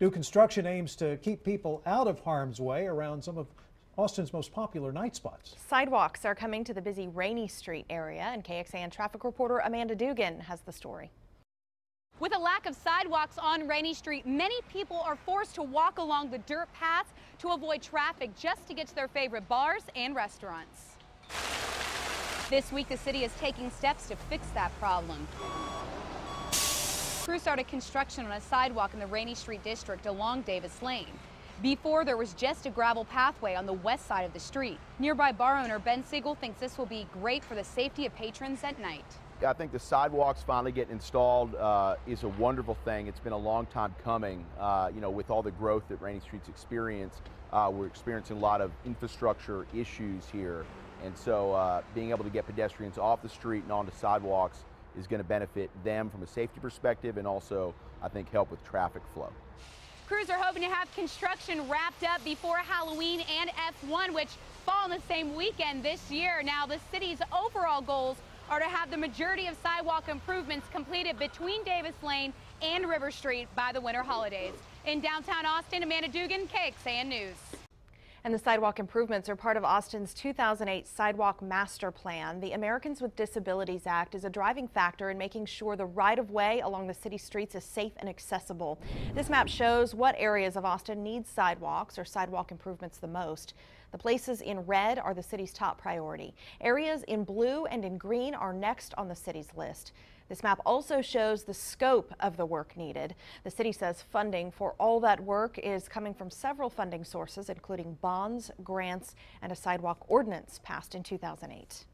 New construction aims to keep people out of harm's way around some of Austin's most popular night spots. Sidewalks are coming to the busy Rainey Street area, and KXAN traffic reporter Amanda Dugan has the story. With a lack of sidewalks on Rainey Street, many people are forced to walk along the dirt paths to avoid traffic just to get to their favorite bars and restaurants. This week, the city is taking steps to fix that problem. Crews started construction on a sidewalk in the Rainey Street district along Davis Lane. Before, there was just a gravel pathway on the west side of the street. Nearby bar owner Ben Siegel thinks this will be great for the safety of patrons at night. I think the sidewalks finally getting installed uh, is a wonderful thing. It's been a long time coming. Uh, you know, with all the growth that Rainey Street's experienced, uh, we're experiencing a lot of infrastructure issues here. And so uh, being able to get pedestrians off the street and onto sidewalks is going to benefit them from a safety perspective and also, I think, help with traffic flow. Crews are hoping to have construction wrapped up before Halloween and F1, which fall on the same weekend this year. Now, the city's overall goals are to have the majority of sidewalk improvements completed between Davis Lane and River Street by the winter holidays. In downtown Austin, Amanda Dugan, KXAN News. And the sidewalk improvements are part of Austin's 2008 Sidewalk Master Plan. The Americans with Disabilities Act is a driving factor in making sure the right-of-way along the city streets is safe and accessible. This map shows what areas of Austin need sidewalks or sidewalk improvements the most. The places in red are the city's top priority. Areas in blue and in green are next on the city's list. This map also shows the scope of the work needed. The city says funding for all that work is coming from several funding sources, including bonds, grants, and a sidewalk ordinance passed in 2008.